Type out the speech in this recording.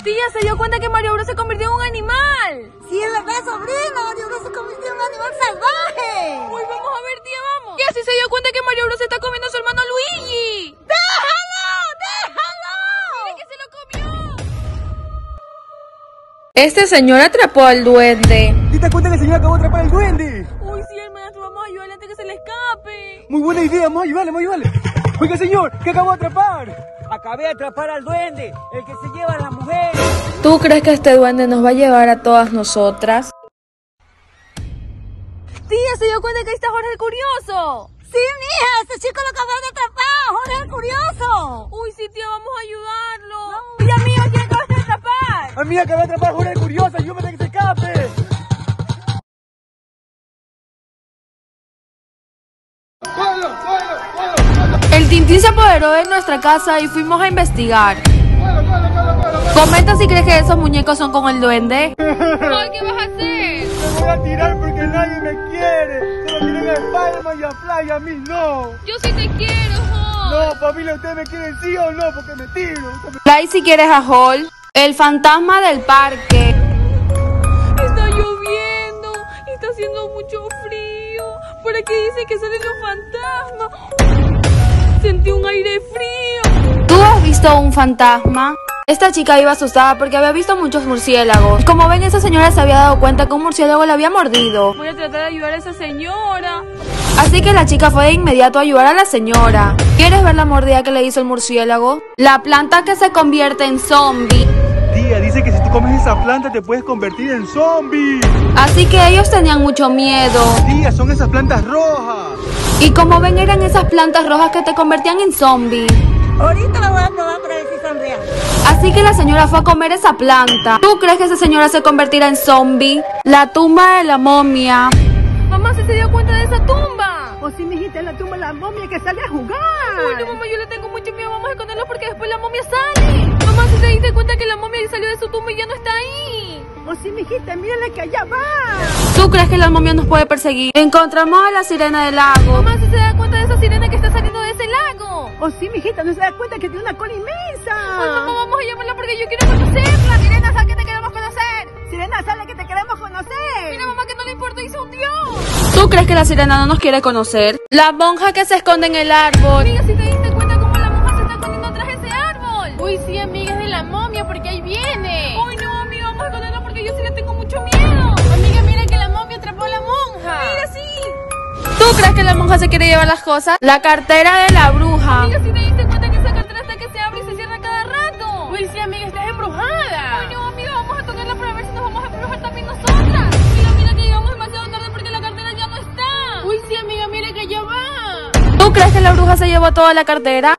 Tía, ¿se dio cuenta que Mario Bros se convirtió en un animal? Sí, es verdad, sobrino. Mario Bros se convirtió en un animal salvaje. Uy, vamos a ver, tía, vamos. Tía, sí se dio cuenta que Mario Bros se está comiendo a su hermano Luigi. ¡Déjalo! ¡Déjalo! ¡Mira que se lo comió! Este señor atrapó al duende. ¿Te cuenta que el señor acabó de atrapar al duende? Uy, sí, hermanastro, vamos a ayudarle antes que se le escape. Muy buena idea, vamos a ayudarle, vamos a ayudarle. Oiga, señor, ¿qué acabó de atrapar? Acabé de atrapar al duende, el que se lleva a las mujeres. ¿Tú crees que este duende nos va a llevar a todas nosotras? Tía, ¿se dio cuenta que ahí está Jorge el Curioso? Sí, mija, ese chico lo acabó de atrapar. Jorge el curioso. Uy, sí, tía, vamos a ayudarlo. Tía mía, ¿quién acabas de atrapar? A mí acabé de atrapar Jorge el Curioso, ayúdame que se escape. El Tintín se apoderó de nuestra casa y fuimos a investigar. Comenta si crees que esos muñecos son con el duende. Ay, ¿qué vas a hacer? Me voy a tirar porque nadie me quiere. Solo quieren a Spider-Man y a Fly, a mí no. Yo sí te quiero, Jorge. No, familia, ¿ustedes me quieren sí o no? Porque me tiro. Fly si quieres a Hall. El fantasma del parque. Está lloviendo y está haciendo mucho frío. Por aquí dice que salen los fantasmas. Sentí un aire frío. ¿Tú has visto un fantasma? Esta chica iba asustada porque había visto muchos murciélagos. Como ven, esa señora se había dado cuenta que un murciélago la había mordido. Voy a tratar de ayudar a esa señora. Así que la chica fue de inmediato a ayudar a la señora. ¿Quieres ver la mordida que le hizo el murciélago? La planta que se convierte en zombie. Tía, dice que si tú comes esa planta te puedes convertir en zombie. Así que ellos tenían mucho miedo. Tía, son esas plantas rojas. Y como ven, eran esas plantas rojas que te convertían en zombie. Ahorita la voy a probar para ver si son reales. Así que la señora fue a comer esa planta. ¿Tú crees que esa señora se convertirá en zombie? La tumba de la momia. Mamá ¿sí se dio cuenta de esa tumba. O si mijita en la tumba la momia que sale a jugar. Uy, no, mamá, yo le tengo mucho miedo. Vamos a esconderlo porque después la momia sale. Mamá, si te diste cuenta que la momia salió de su tumba y ya no está ahí. O si mijita, mírale que allá va. ¿Tú crees que la momia nos puede perseguir? Encontramos a la sirena del lago. Mamá, si se da cuenta de esa sale que te queremos conocer. Mira, mamá, que no le importa y se hundió. ¿Tú crees que la sirena no nos quiere conocer? La monja que se esconde en el árbol. Amiga, si te diste cuenta cómo la monja se está escondiendo atrás de ese árbol. Uy, sí, amiga, es de la momia porque ahí viene. Uy, no, amiga, vamos a esconderla porque yo sí le tengo mucho miedo. Amiga, mira que la momia atrapó a la monja. Mira, sí. ¿Tú crees que la monja se quiere llevar las cosas? La cartera de la bruja. Amiga, si te diste cuenta que esa cartera está que se abre y se cierra cada rato. Uy, sí, amiga, estás embrujada. La bruja se llevó toda la cartera?